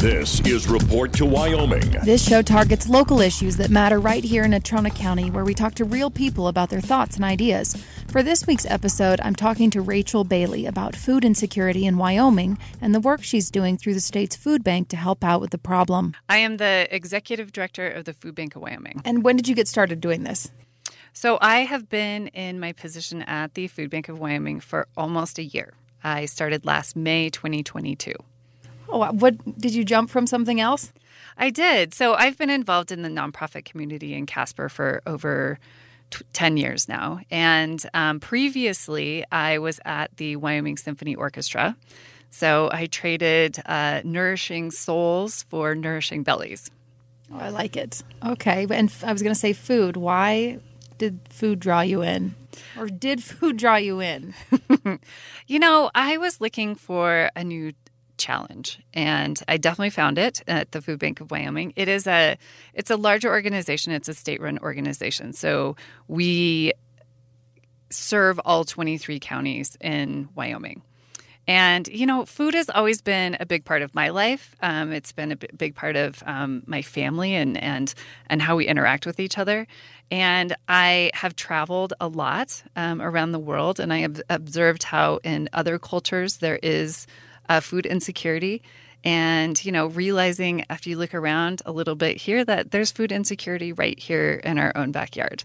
This is Report to Wyoming. This show targets local issues that matter right here in Natrona County, where we talk to real people about their thoughts and ideas. For this week's episode, I'm talking to Rachel Bailey about food insecurity in Wyoming and the work she's doing through the state's food bank to help out with the problem. I am the executive director of the Food Bank of Wyoming. And when did you get started doing this? So, I have been in my position at the Food Bank of Wyoming for almost a year. I started last May 2022. Oh, what did you jump from something else? I did. So I've been involved in the nonprofit community in Casper for over t- 10 years now. And um, previously, I was at the Wyoming Symphony Orchestra. So I traded uh, nourishing souls for nourishing bellies. Oh, I like it. Okay. And I was going to say food. Why did food draw you in? Or did food draw you in? you know, I was looking for a new challenge. And i definitely found it at the food bank of wyoming. It is a it's a larger organization. It's a state run organization. So we serve all 23 counties in wyoming. And you know food has always been a big part of my life. Um, it's been a b- big part of um, my family and and and how we interact with each other. And i have traveled a lot um, around the world and i have observed how in other cultures there is uh, food insecurity and you know realizing after you look around a little bit here that there's food insecurity right here in our own backyard.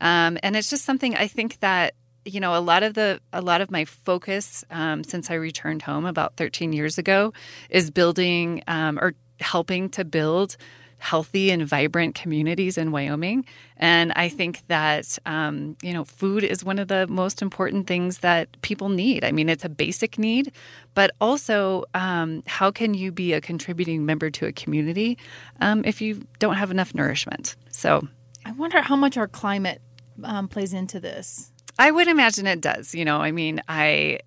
Um, and it's just something i think that you know a lot of the a lot of my focus um, since i returned home about 13 years ago is building um, or helping to build healthy and vibrant communities in Wyoming. And I think that, um, you know, food is one of the most important things that people need. I mean, it's a basic need, but also, um, how can you be a contributing member to a community um, if you don't have enough nourishment? So I wonder how much our climate um, plays into this. I would imagine it does. You know, I mean, I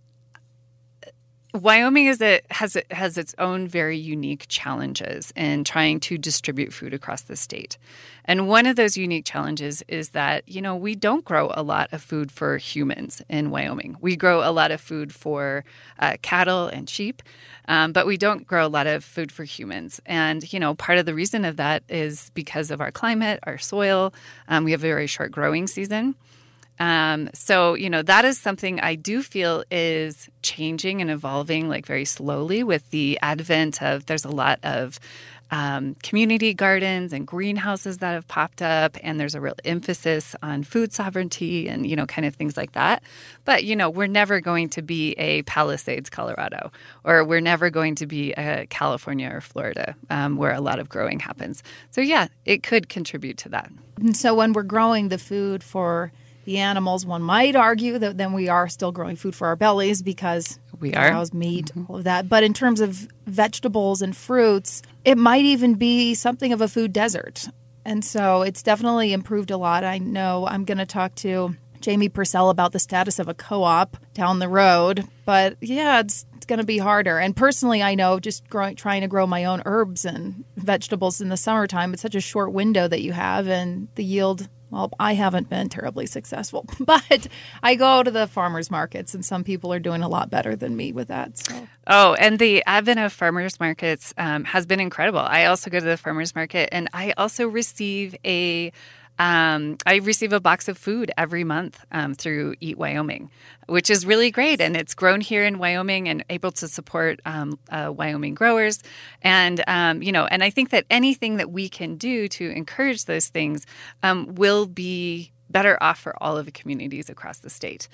Wyoming is a, has has its own very unique challenges in trying to distribute food across the state. And one of those unique challenges is that, you know, we don't grow a lot of food for humans in Wyoming. We grow a lot of food for uh, cattle and sheep, um, but we don't grow a lot of food for humans. And, you know, part of the reason of that is because of our climate, our soil. Um, we have a very short growing season. Um, so, you know, that is something I do feel is changing and evolving like very slowly with the advent of there's a lot of um, community gardens and greenhouses that have popped up, and there's a real emphasis on food sovereignty and, you know, kind of things like that. But, you know, we're never going to be a Palisades, Colorado, or we're never going to be a California or Florida um, where a lot of growing happens. So, yeah, it could contribute to that. And so when we're growing the food for the animals. One might argue that then we are still growing food for our bellies because we are cows, meat, mm-hmm. all of that. But in terms of vegetables and fruits, it might even be something of a food desert. And so it's definitely improved a lot. I know I'm going to talk to Jamie Purcell about the status of a co-op down the road, but yeah, it's it's going to be harder. And personally, I know just growing, trying to grow my own herbs and vegetables in the summertime, it's such a short window that you have, and the yield well, I haven't been terribly successful, but I go to the farmers markets, and some people are doing a lot better than me with that. So. Oh, and the advent of farmers markets um, has been incredible. I also go to the farmers market, and I also receive a um, I receive a box of food every month um, through Eat Wyoming, which is really great. And it's grown here in Wyoming and able to support um, uh, Wyoming growers. And, um, you know, and I think that anything that we can do to encourage those things um, will be better off for all of the communities across the state.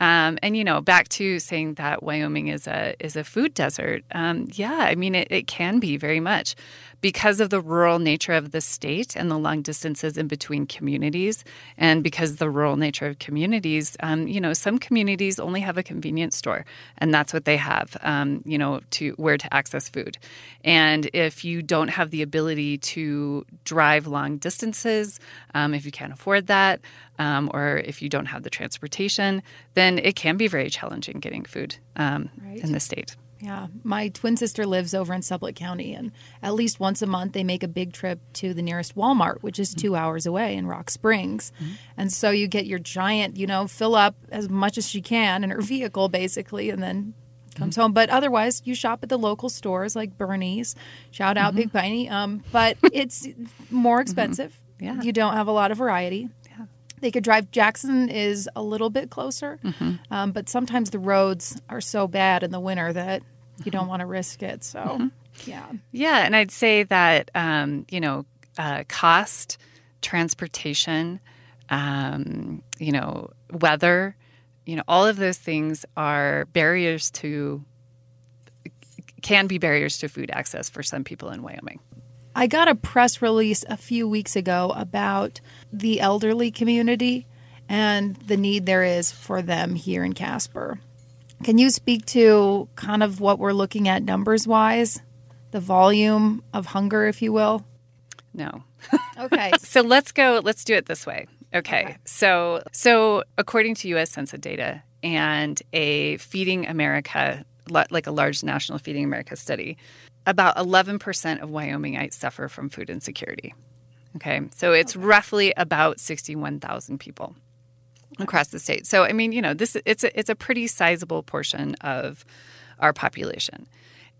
Um, and you know, back to saying that Wyoming is a is a food desert. Um, yeah, I mean it, it can be very much because of the rural nature of the state and the long distances in between communities, and because the rural nature of communities. Um, you know, some communities only have a convenience store, and that's what they have. Um, you know, to where to access food. And if you don't have the ability to drive long distances, um, if you can't afford that um, or if you don't have the transportation, then it can be very challenging getting food um, right. in the state. Yeah, my twin sister lives over in Sublette County, and at least once a month they make a big trip to the nearest Walmart, which is 2 mm-hmm. hours away in Rock Springs. Mm-hmm. And so you get your giant, you know, fill up as much as she can in her vehicle, basically, and then comes home. But otherwise, you shop at the local stores like Bernie's. Shout out Big Piney. Um, but it's more expensive. Yeah. You don't have a lot of variety. They could drive. Jackson is a little bit closer, um, but sometimes the roads are so bad in the winter that you don't want to risk it. So, yeah. Yeah, and I'd say that um, you know, uh, cost, transportation, um, you know, weather, you know, all of those things are barriers to can be barriers to food access for some people in Wyoming. I got a press release a few weeks ago about the elderly community and the need there is for them here in Casper. Can you speak to kind of what we're looking at numbers wise, the volume of hunger, if you will? No. Okay. So let's go. Let's do it this way. Okay. So so according to U.S. Census data and a Feeding America, like a large national Feeding America study, about 11% of Wyomingites suffer from food insecurity. Okay. So it's roughly about 61,000 people across the state. So I mean, you know, this it's a, it's a pretty sizable portion of our population.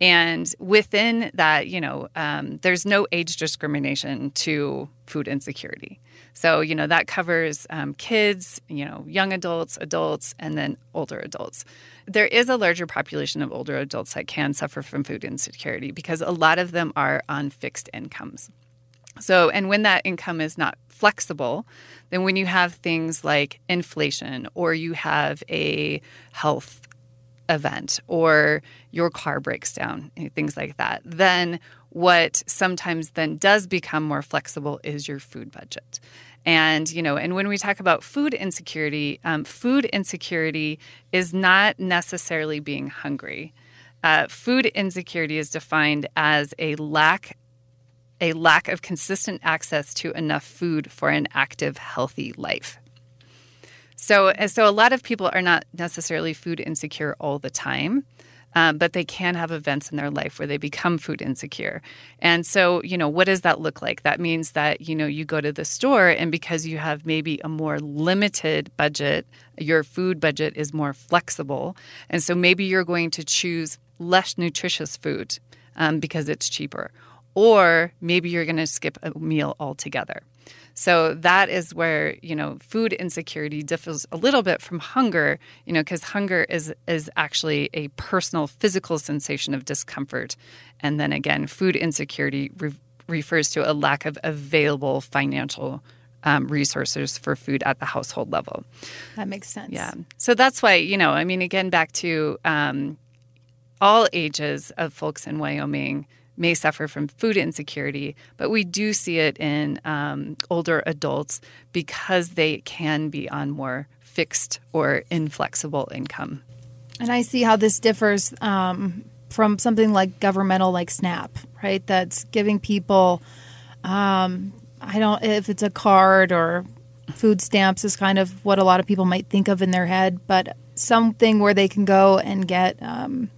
And within that, you know, um, there's no age discrimination to food insecurity. So, you know, that covers um, kids, you know, young adults, adults, and then older adults. There is a larger population of older adults that can suffer from food insecurity because a lot of them are on fixed incomes. So, and when that income is not flexible, then when you have things like inflation or you have a health event or your car breaks down, eh, things like that, then what sometimes then does become more flexible is your food budget. And, you know, and when we talk about food insecurity, um, food insecurity is not necessarily being hungry. Uh, food insecurity is defined as a lack a lack of consistent access to enough food for an active, healthy life. So, so a lot of people are not necessarily food insecure all the time, um, but they can have events in their life where they become food insecure. And so, you know, what does that look like? That means that you know you go to the store, and because you have maybe a more limited budget, your food budget is more flexible, and so maybe you're going to choose less nutritious food um, because it's cheaper, or maybe you're going to skip a meal altogether. So that is where you know food insecurity differs a little bit from hunger, you know, because hunger is is actually a personal physical sensation of discomfort, and then again, food insecurity re- refers to a lack of available financial um, resources for food at the household level. That makes sense. Yeah. So that's why, you know, I mean, again, back to um, all ages of folks in Wyoming may suffer from food insecurity, but we do see it in um, older adults because they can be on more fixed or inflexible income. And I see how this differs um, from something like governmental, like SNAP, right? That's giving people, um, I don't, if it's a card or food stamps is kind of what a lot of people might think of in their head, but something where they can go and get um,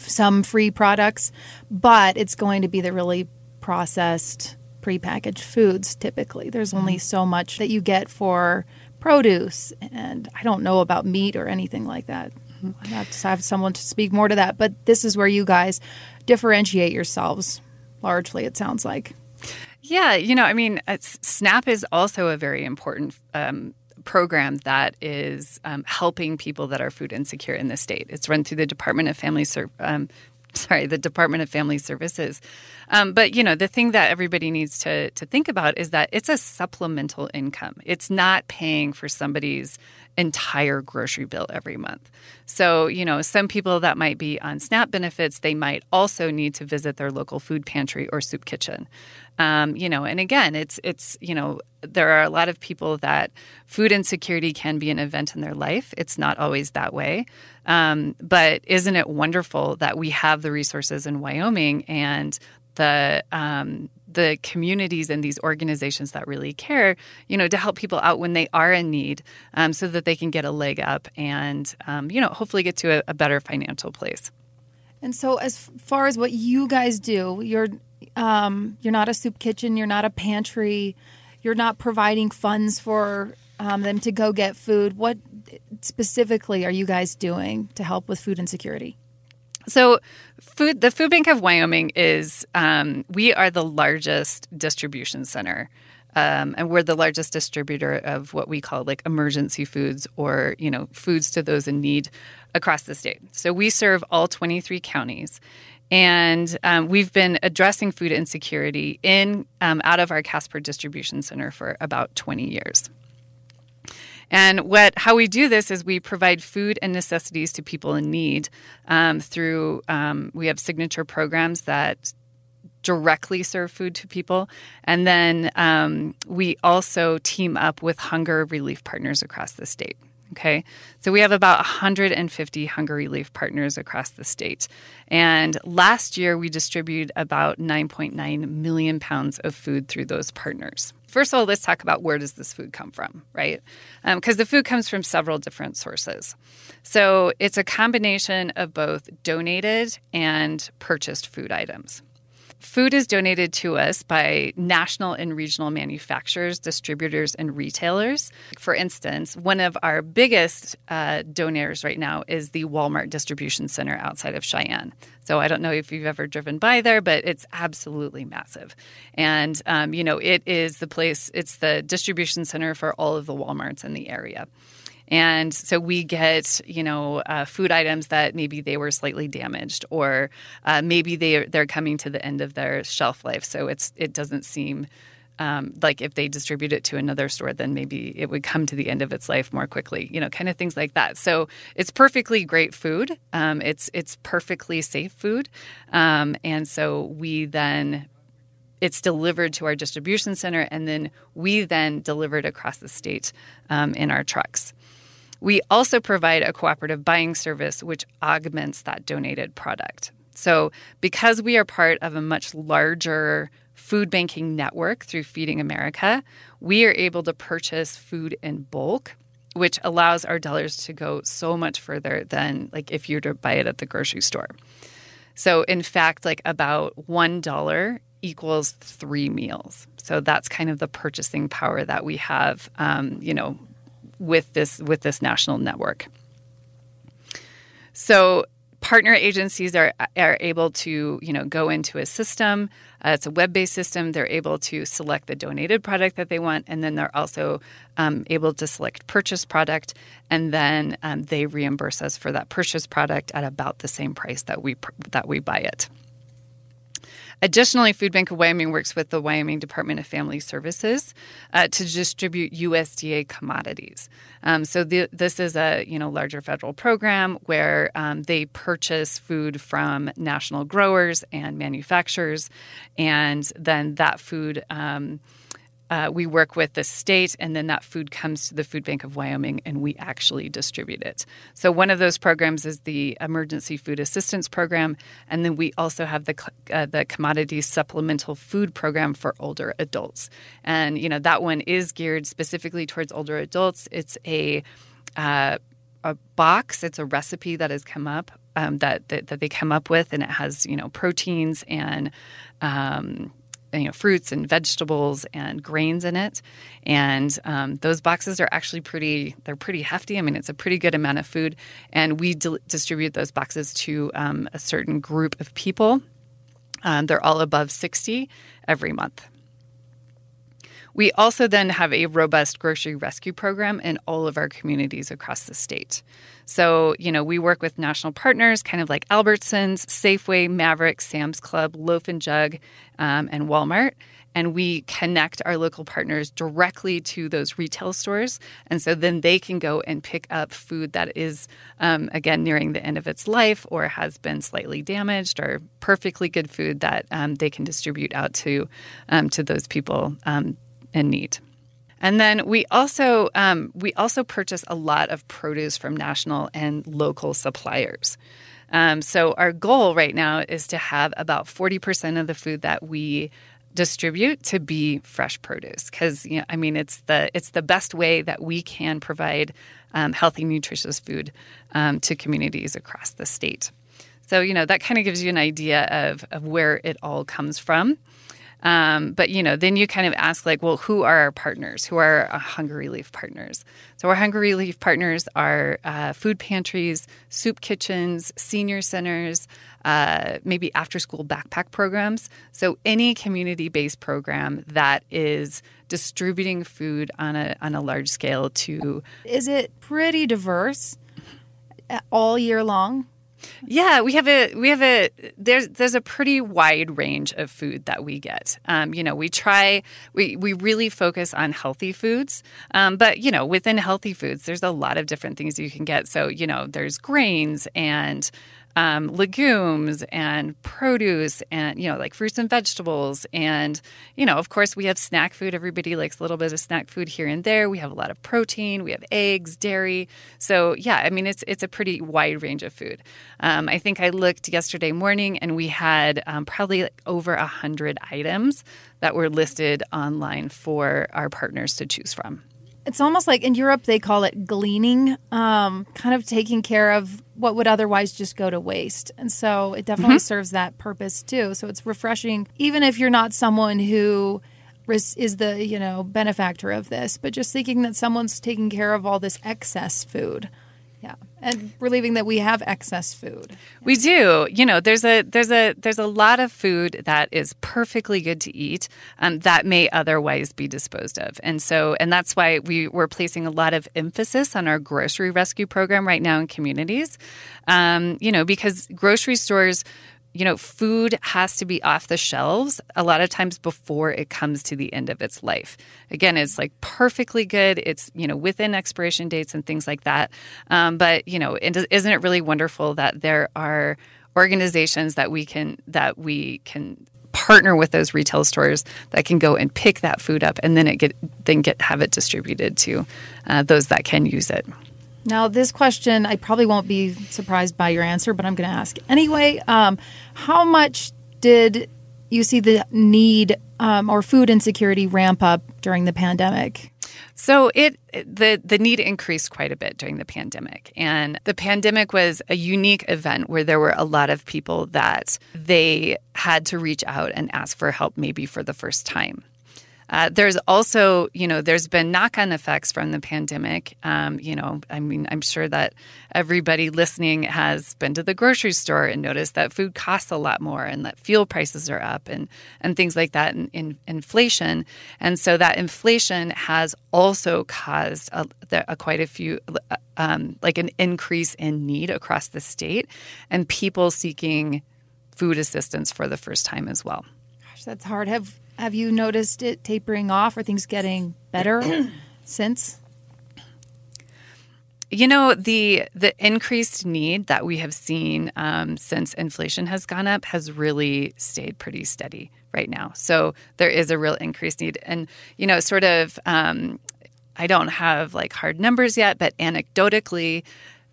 some free products, but it's going to be the really processed, prepackaged foods typically. There's only so much that you get for produce, and I don't know about meat or anything like that. I have to have someone to speak more to that, but this is where you guys differentiate yourselves largely, it sounds like. Yeah, you know, I mean, SNAP is also a very important um, program that is um, helping people that are food insecure in the state. It's run through the Department of Family Ser- um, sorry, the Department of Family Services. Um, but you know, the thing that everybody needs to to think about is that it's a supplemental income. It's not paying for somebody's entire grocery bill every month. So, you know, some people that might be on SNAP benefits, they might also need to visit their local food pantry or soup kitchen. Um, you know, and again, it's it's you know, there are a lot of people that food insecurity can be an event in their life. It's not always that way, um, but isn't it wonderful that we have the resources in Wyoming and the um, the communities and these organizations that really care, you know, to help people out when they are in need, um, so that they can get a leg up and um, you know hopefully get to a, a better financial place. And so, as far as what you guys do, you're um, you're not a soup kitchen, you're not a pantry, you're not providing funds for um, them to go get food. What specifically are you guys doing to help with food insecurity? So, food. The Food Bank of Wyoming is um, we are the largest distribution center. Um, and we're the largest distributor of what we call like emergency foods or you know foods to those in need across the state so we serve all 23 counties and um, we've been addressing food insecurity in um, out of our casper distribution center for about 20 years and what how we do this is we provide food and necessities to people in need um, through um, we have signature programs that directly serve food to people, and then um, we also team up with hunger relief partners across the state. Okay, so we have about 150 hunger relief partners across the state. And last year, we distributed about 9.9 million pounds of food through those partners. First of all, let's talk about where does this food come from, right? Because um, the food comes from several different sources. So it's a combination of both donated and purchased food items. Food is donated to us by national and regional manufacturers, distributors, and retailers. For instance, one of our biggest uh, donors right now is the Walmart Distribution Center outside of Cheyenne. So I don't know if you've ever driven by there, but it's absolutely massive. And, um, you know, it is the place, it's the distribution center for all of the Walmarts in the area. And so we get, you know, uh, food items that maybe they were slightly damaged, or uh, maybe they they're coming to the end of their shelf life. So it's it doesn't seem um, like if they distribute it to another store, then maybe it would come to the end of its life more quickly. You know, kind of things like that. So it's perfectly great food. Um, it's it's perfectly safe food, um, and so we then it's delivered to our distribution center, and then we then deliver it across the state um, in our trucks. We also provide a cooperative buying service which augments that donated product. So, because we are part of a much larger food banking network through Feeding America, we are able to purchase food in bulk, which allows our dollars to go so much further than like if you were to buy it at the grocery store. So, in fact, like about $1 equals three meals. So that's kind of the purchasing power that we have, um, you know, with this with this national network. So partner agencies are are able to you know go into a system. Uh, it's a web based system. They're able to select the donated product that they want, and then they're also um, able to select purchase product, and then um, they reimburse us for that purchase product at about the same price that we that we buy it. Additionally, Food Bank of Wyoming works with the Wyoming Department of Family Services uh, to distribute USDA commodities. Um, so the, this is a you know larger federal program where um, they purchase food from national growers and manufacturers, and then that food. Um, uh, we work with the state, and then that food comes to the Food Bank of Wyoming, and we actually distribute it. So one of those programs is the Emergency Food Assistance Program, and then we also have the uh, the Commodity Supplemental Food Program for older adults. And you know that one is geared specifically towards older adults. It's a uh, a box. It's a recipe that has come up um, that, that, that they come up with, and it has you know proteins and um, you know fruits and vegetables and grains in it. And um, those boxes are actually pretty they're pretty hefty. I mean it's a pretty good amount of food. And we di- distribute those boxes to um, a certain group of people. Um, they're all above 60 every month we also then have a robust grocery rescue program in all of our communities across the state. So, you know, we work with national partners, kind of like Albertsons, Safeway, Maverick, Sam's Club, Loaf and Jug, um, and Walmart. And we connect our local partners directly to those retail stores. And so then they can go and pick up food that is, um, again, nearing the end of its life or has been slightly damaged or perfectly good food that um, they can distribute out to, um, to those people um, and need. And then we also um, we also purchase a lot of produce from national and local suppliers. Um, so our goal right now is to have about forty percent of the food that we distribute to be fresh produce because you know, I mean it's the it's the best way that we can provide um, healthy, nutritious food um, to communities across the state. So you know that kind of gives you an idea of of where it all comes from. Um, but you know, then you kind of ask like, well, who are our partners? Who are our Hunger Relief partners? So our Hunger Relief partners are uh, food pantries, soup kitchens, senior centers, uh, maybe after school backpack programs. So any community based program that is distributing food on a on a large scale to. Is it pretty diverse all year long? Yeah, we have a we have a there's there's a pretty wide range of food that we get. Um, you know, we try we we really focus on healthy foods, um, but you know, within healthy foods, there's a lot of different things you can get. So you know, there's grains and um, legumes and produce and you know like fruits and vegetables. And you know of course we have snack food. Everybody likes a little bit of snack food here and there. We have a lot of protein. We have eggs dairy. So yeah i mean it's it's a pretty wide range of food. Um, i think i looked yesterday morning and we had um, probably like over a hundred items that were listed online for our partners to choose from it's almost like in Europe they call it gleaning, um, kind of taking care of what would otherwise just go to waste. And so it definitely mm-hmm. serves that purpose too. So it's refreshing, even if you're not someone who is the you know benefactor of this, but just thinking that someone's taking care of all this excess food. Yeah, and relieving that we have excess food. We do. You know, there's a there's a there's a lot of food that is perfectly good to eat um, that may otherwise be disposed of, and so and that's why we we're placing a lot of emphasis on our grocery rescue program right now in communities. Um, you know, because grocery stores you know, food has to be off the shelves a lot of times before it comes to the end of its life. Again, it's like perfectly good. It's, you know, within expiration dates and things like that. Um, but, you know, it, isn't it really wonderful that there are organizations that we can, that we can partner with those retail stores that can go and pick that food up and then it get, then get, have it distributed to uh, those that can use it. Now, this question, I probably won't be surprised by your answer, but I'm going to ask anyway. Um, how much did you see the need um, or food insecurity ramp up during the pandemic? So it the the need increased quite a bit during the pandemic, and the pandemic was a unique event where there were a lot of people that they had to reach out and ask for help, maybe for the first time. Uh, there's also, you know, there's been knock on effects from the pandemic. Um, you know, I mean, I'm sure that everybody listening has been to the grocery store and noticed that food costs a lot more and that fuel prices are up and, and things like that in inflation. And so that inflation has also caused a, a quite a few, uh, um, like an increase in need across the state and people seeking food assistance for the first time as well. Gosh, that's hard. Have have you noticed it tapering off? Are things getting better since? You know the the increased need that we have seen um, since inflation has gone up has really stayed pretty steady right now. So there is a real increased need, and you know, sort of. Um, I don't have like hard numbers yet, but anecdotally,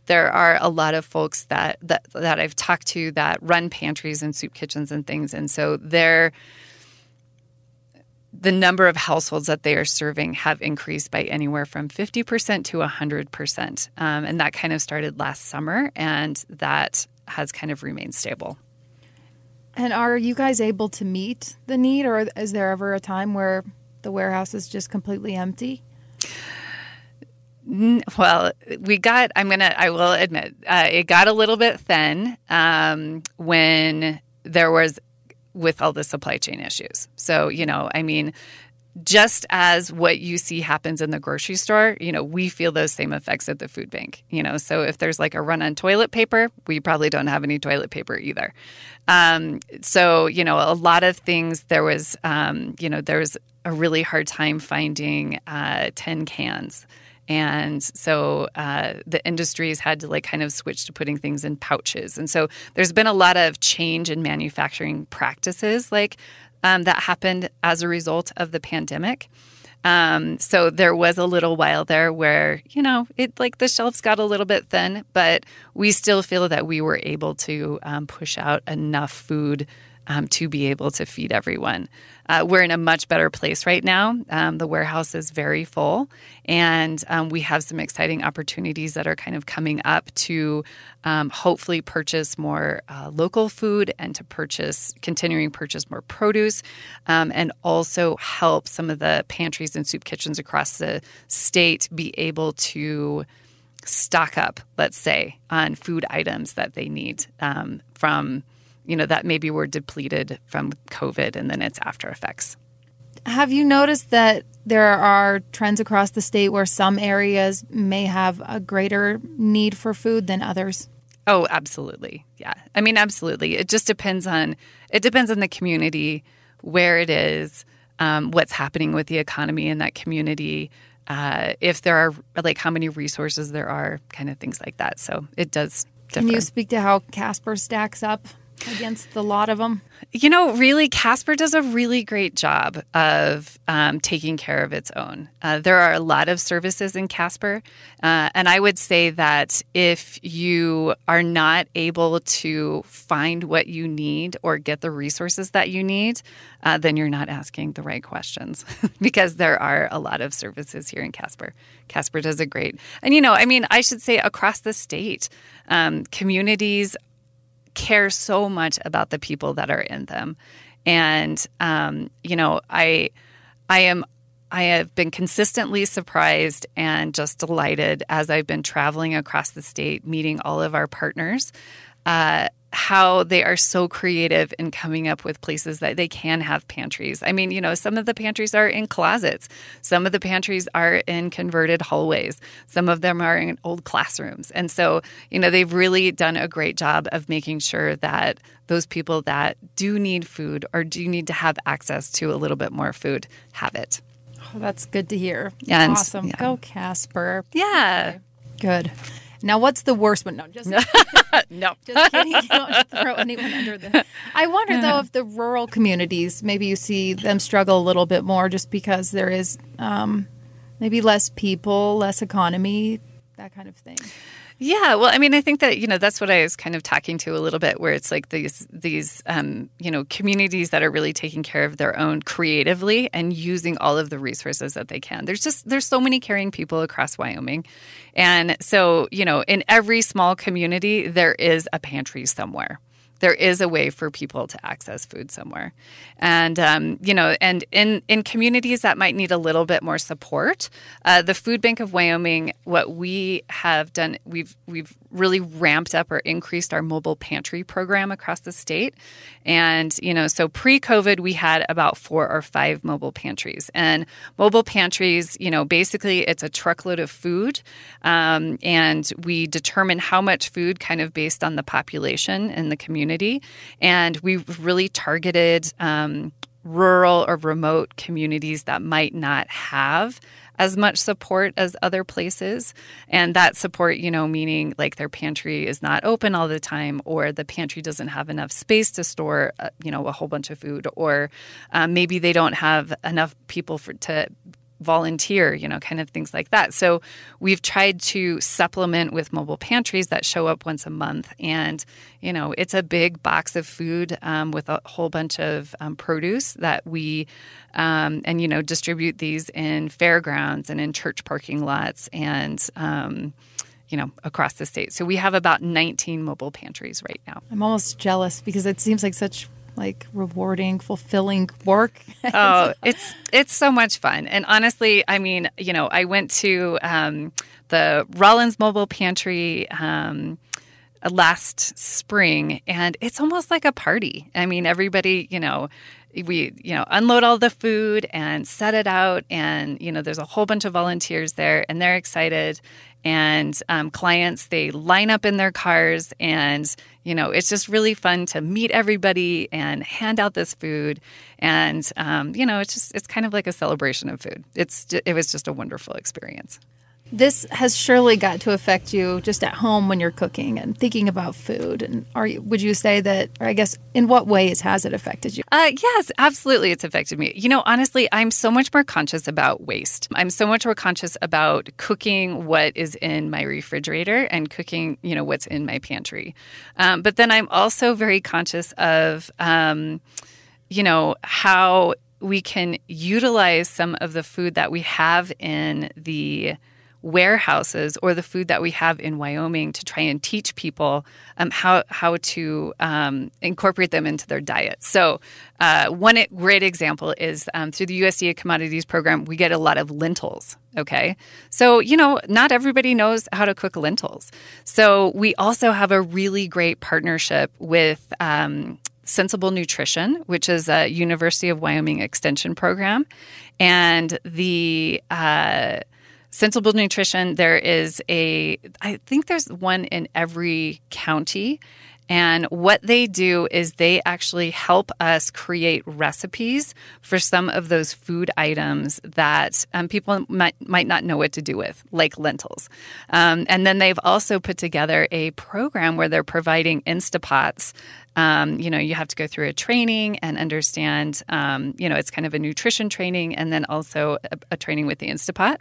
there are a lot of folks that that that I've talked to that run pantries and soup kitchens and things, and so they're the number of households that they are serving have increased by anywhere from 50% to 100%. Um, and that kind of started last summer, and that has kind of remained stable. And are you guys able to meet the need, or is there ever a time where the warehouse is just completely empty? Well, we got, I'm going to, I will admit, uh, it got a little bit thin um, when there was with all the supply chain issues. So, you know, I mean, just as what you see happens in the grocery store, you know, we feel those same effects at the food bank. You know, so if there's like a run on toilet paper, we probably don't have any toilet paper either. Um, so, you know, a lot of things, there was, um, you know, there was a really hard time finding uh, tin cans and so uh, the industries had to like kind of switch to putting things in pouches. And so there's been a lot of change in manufacturing practices like um, that happened as a result of the pandemic. Um, so there was a little while there where you know it like the shelves got a little bit thin but we still feel that we were able to um, push out enough food um, to be able to feed everyone. Uh, we're in a much better place right now. Um, the warehouse is very full, and um, we have some exciting opportunities that are kind of coming up to um, hopefully purchase more uh, local food and to purchase, continuing purchase more produce, um, and also help some of the pantries and soup kitchens across the state be able to stock up, let's say, on food items that they need um, from you know, that maybe were depleted from COVID and then its after effects. Have you noticed that there are trends across the state where some areas may have a greater need for food than others? Oh, absolutely. Yeah. I mean, absolutely. It just depends on it depends on the community, where it is, um, what's happening with the economy in that community, uh, if there are like how many resources there are, kind of things like that. So it does. Differ. Can you speak to how Casper stacks up against the lot of them? You know, really, Casper does a really great job of um, taking care of its own. Uh, there are a lot of services in Casper. Uh, and I would say that if you are not able to find what you need or get the resources that you need, uh, then you're not asking the right questions because there are a lot of services here in Casper. Casper does a great, and you know, I mean, I should say across the state, um, communities care so much about the people that are in them. And um, you know, I I am I have been consistently surprised and just delighted as I've been traveling across the state, meeting all of our partners. Uh, how they are so creative in coming up with places that they can have pantries. I mean, you know, some of the pantries are in closets, some of the pantries are in converted hallways, some of them are in old classrooms. And so, you know, they've really done a great job of making sure that those people that do need food or do need to have access to a little bit more food have it. Oh, that's good to hear. And, awesome. Yeah. Go Casper. Yeah. Okay. Good. Now, what's the worst one? No, just no, just kidding. Don't throw anyone under the. I wonder though if the rural communities maybe you see them struggle a little bit more just because there is um, maybe less people, less economy, that kind of thing. Yeah, well, I mean, I think that you know that's what I was kind of talking to a little bit, where it's like these these um, you know communities that are really taking care of their own creatively and using all of the resources that they can. There's just there's so many caring people across Wyoming, and so you know in every small community there is a pantry somewhere there is a way for people to access food somewhere. And um, you know and in in communities that might need a little bit more support uh, the food bank of wyoming what we have done we've we've really ramped up or increased our mobile pantry program across the state. And you know so pre-covid we had about four or five mobile pantries. And mobile pantries you know basically it's a truckload of food um, and we determine how much food kind of based on the population in the community community. And we've really targeted um, rural or remote communities that might not have as much support as other places. And that support, you know, meaning like their pantry is not open all the time, or the pantry doesn't have enough space to store, uh, you know, a whole bunch of food, or um, maybe they don't have enough people for to volunteer, you know, kind of things like that. So we've tried to supplement with mobile pantries that show up once a month. And, you know, it's a big box of food um, with a whole bunch of um, produce that we, um, and, you know, distribute these in fairgrounds and in church parking lots and, um, you know, across the state. So we have about 19 mobile pantries right now. I'm almost jealous because it seems like such like rewarding, fulfilling work. oh, it's it's so much fun. And honestly, I mean, you know, I went to um, the Rawlins Mobile Pantry. Um, last spring and it's almost like a party. I mean, everybody, you know, we you know unload all the food and set it out and you know there's a whole bunch of volunteers there and they're excited and um, clients they line up in their cars and you know it's just really fun to meet everybody and hand out this food. And um, you know it's just it's kind of like a celebration of food. It's it was just a wonderful experience this has surely got to affect you just at home when you're cooking and thinking about food. And are you, would you say that, or I guess, in what ways has it affected you? Uh, yes, absolutely, it's affected me. You know, honestly, I'm so much more conscious about waste. I'm so much more conscious about cooking what is in my refrigerator and cooking, you know, what's in my pantry. Um, but then I'm also very conscious of, um, you know, how we can utilize some of the food that we have in the warehouses or the food that we have in Wyoming to try and teach people um, how how to um, incorporate them into their diet. So, uh, one great example is um, through the USDA Commodities Program, we get a lot of lentils. Okay, so you know not everybody knows how to cook lentils. So we also have a really great partnership with. Um, Sensible Nutrition, which is a University of Wyoming extension program, and the uh, Sensible Nutrition, there is a, I think there's one in every county. And what they do is they actually help us create recipes for some of those food items that um, people might, might not know what to do with, like lentils. Um, and then they've also put together a program where they're providing Instapots um, you know, you have to go through a training and understand, um, you know, it's kind of a nutrition training and then also a, a training with the Instapot.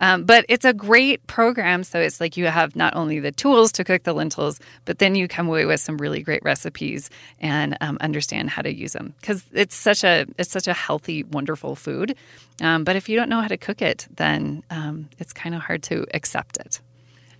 Um, but it's a great program. So it's like you have not only the tools to cook the lentils, but then you come away with some really great recipes and um, understand how to use them because it's such a it's such a healthy, wonderful food. Um, but if you don't know how to cook it, then um, it's kind of hard to accept it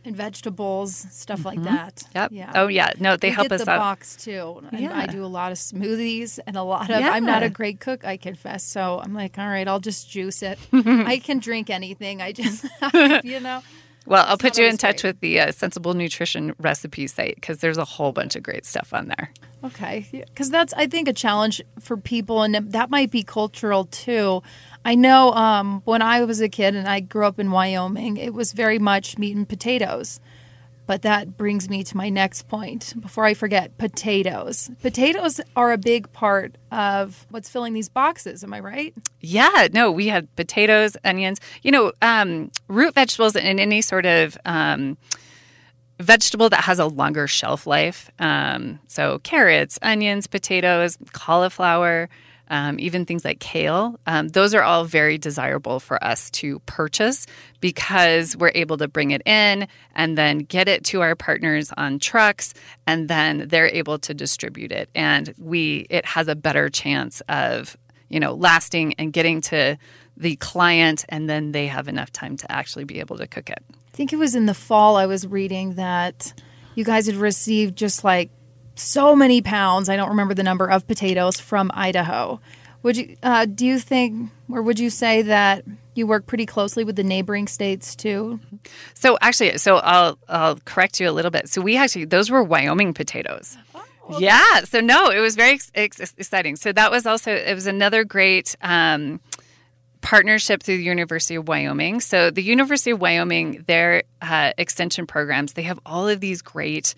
and vegetables, stuff mm-hmm. like that. Yep. Yeah. Oh yeah. No, they we help us the out. box too. And yeah. I do a lot of smoothies and a lot of. Yeah. I'm not a great cook, I confess. So I'm like, all right, I'll just juice it. I can drink anything. I just, you know. Well, I'll put you in touch great. with the uh, Sensible Nutrition recipe site because there's a whole bunch of great stuff on there. Okay, because that's I think a challenge for people, and that might be cultural too. I know um, when I was a kid and I grew up in Wyoming, it was very much meat and potatoes. But that brings me to my next point. Before I forget, potatoes. Potatoes are a big part of what's filling these boxes. Am I right? Yeah. No, we had potatoes, onions. You know, um, root vegetables and any sort of. Um, vegetable that has a longer shelf life. Um, so carrots, onions, potatoes, cauliflower, um, even things like kale, um, those are all very desirable for us to purchase because we're able to bring it in and then get it to our partners on trucks, and then they're able to distribute it. And we it has a better chance of you know lasting and getting to the client, and then they have enough time to actually be able to cook it. I think it was in the fall I was reading that you guys had received just like so many pounds, I don't remember the number, of potatoes from Idaho. Would you uh, do you think, or would you say that you work pretty closely with the neighboring states too? So actually, so I'll I'll correct you a little bit. So we actually those were Wyoming potatoes. Oh, Yeah. So no, it was very ex- ex- exciting. So that was also it was another great. Um, partnership through the University of Wyoming. So the University of Wyoming, their uh, extension programs, they have all of these great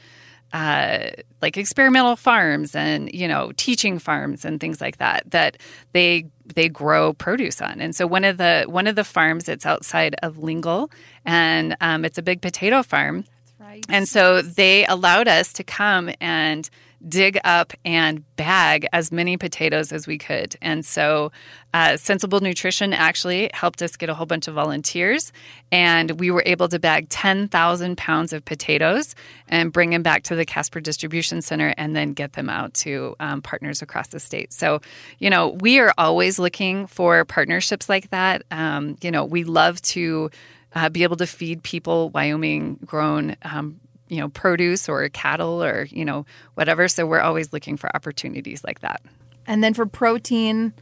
uh, like experimental farms and you know teaching farms and things like that that they they grow produce on. And so one of the one of the farms it's outside of Lingle, and um, it's a big potato farm. Right. And so they allowed us to come and dig up and bag as many potatoes as we could. And so, uh, Sensible Nutrition actually helped us get a whole bunch of volunteers, and we were able to bag 10,000 pounds of potatoes and bring them back to the Casper Distribution Center and then get them out to um, partners across the state. So, you know, we are always looking for partnerships like that. Um, you know, we love to. Uh, be able to feed people Wyoming grown um, you know produce or cattle or you know whatever. So we're always looking for opportunities like that. And then for protein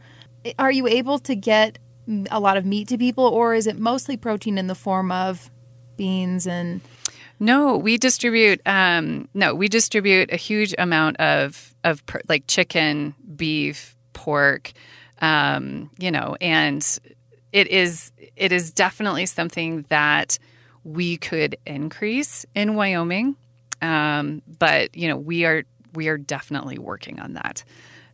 are you able to get a lot of meat to people or is it mostly protein in the form of beans and? No we distribute um, no we distribute a huge amount of of like chicken beef pork um, you know and it is it is definitely something that we could increase in Wyoming. Um, but you know, we are we are definitely working on that.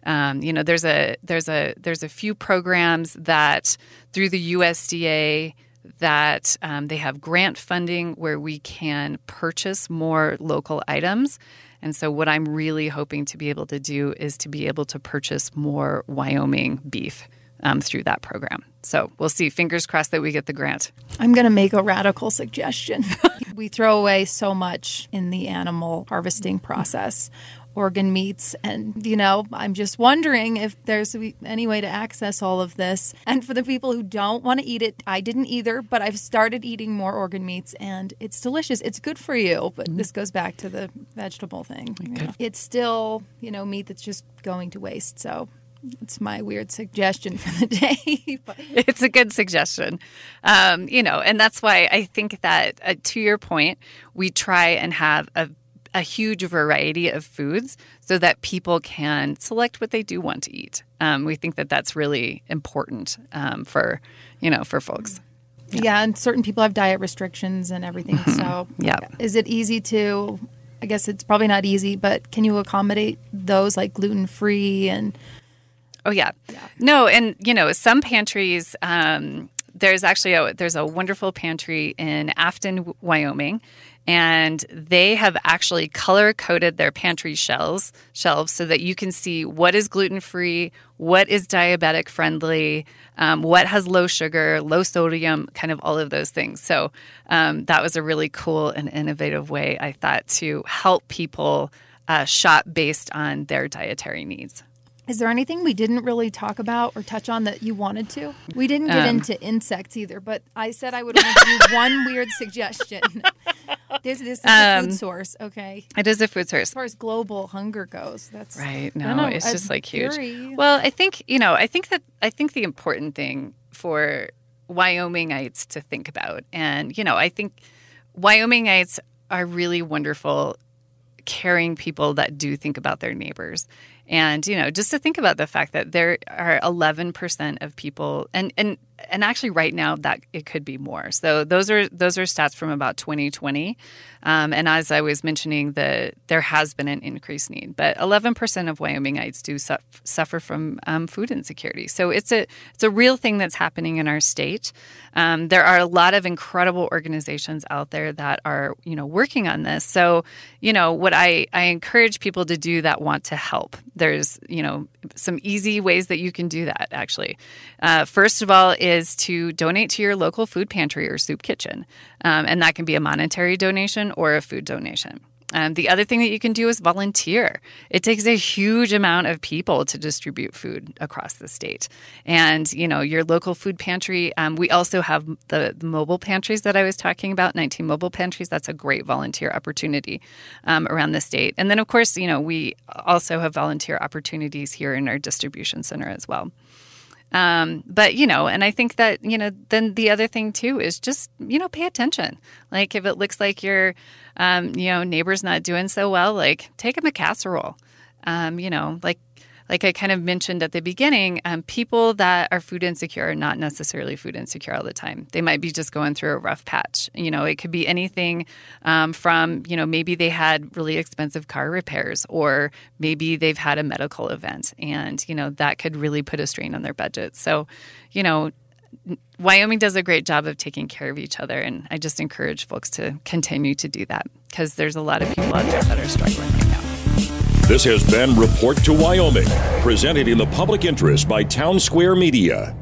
Um, you know, there's a there's a there's a few programs that through the USDA that um, they have grant funding where we can purchase more local items. And so, what I'm really hoping to be able to do is to be able to purchase more Wyoming beef um, through that program. So, we'll see. Fingers crossed that we get the grant. I'm going to make a radical suggestion. we throw away so much in the animal harvesting process organ meats. And, you know, I'm just wondering if there's any way to access all of this. And for the people who don't want to eat it, I didn't either, but I've started eating more organ meats and it's delicious. It's good for you. But mm-hmm. this goes back to the vegetable thing. You know. It's still, you know, meat that's just going to waste. So it's my weird suggestion for the day. but. it's a good suggestion. Um, you know, and that's why I think that uh, to your point, we try and have a a huge variety of foods so that people can select what they do want to eat. Um, we think that that's really important um, for you know for folks. Yeah. yeah. and certain people have diet restrictions and everything. Mm-hmm. So, yeah, is it easy to? I guess it's probably not easy, but can you accommodate those like gluten free and? Oh yeah. yeah. no, and you know some pantries. Um, there's actually a there's a wonderful pantry in Afton, Wyoming, and they have actually color coded their pantry shelves shelves so that you can see what is gluten free, what is diabetic friendly, um, what has low sugar, low sodium, kind of all of those things. So um, that was a really cool and innovative way I thought to help people uh, shop based on their dietary needs. Is there anything we didn't really talk about or touch on that you wanted to? We didn't get um, into insects either, but I said I would only give you one weird suggestion. This, this is a food um, source, okay? It is a food source. As far as global hunger goes, that's right. No, know, it's just like huge. Well, I think you know. I think that I think the important thing for Wyomingites to think about, and you know, I think Wyomingites are really wonderful, caring people that do think about their neighbors. And you know, just to think about the fact that there are 11% of people, and and and actually right now that it could be more. So those are those are stats from about 2020. Um, and as I was mentioning, the there has been an increased need, but 11% of Wyomingites do su- suffer from um, food insecurity. So it's a it's a real thing that's happening in our state. Um, there are a lot of incredible organizations out there that are you know working on this. So you know what I I encourage people to do that want to help. There's you know some easy ways that you can do that. Actually, uh, first of all is to donate to your local food pantry or soup kitchen. Um, and that can be a monetary donation or a food donation. Um, the other thing that you can do is volunteer. It takes a huge amount of people to distribute food across the state. And, you know, your local food pantry, um, we also have the, the, mobile pantries that I was talking about, 19 mobile pantries. That's a great volunteer opportunity um, around the state. And then, of course, you know, we also have volunteer opportunities here in our distribution center as well. Um, but you know, and I think that you know, then the other thing too is just you know, pay attention. Like if it looks like your, um, you know, neighbor's not doing so well, like take them a casserole. Um, you know, like like I kind of mentioned at the beginning, um, people that are food insecure are not necessarily food insecure all the time. They might be just going through a rough patch. You know, it could be anything um, from, you know, maybe they had really expensive car repairs or maybe they've had a medical event and, you know, that could really put a strain on their budget. So, you know, Wyoming does a great job of taking care of each other. And I just encourage folks to continue to do that because there's a lot of people out there that are struggling right now. This has been Report to Wyoming, presented in the public interest by Townsquare Media.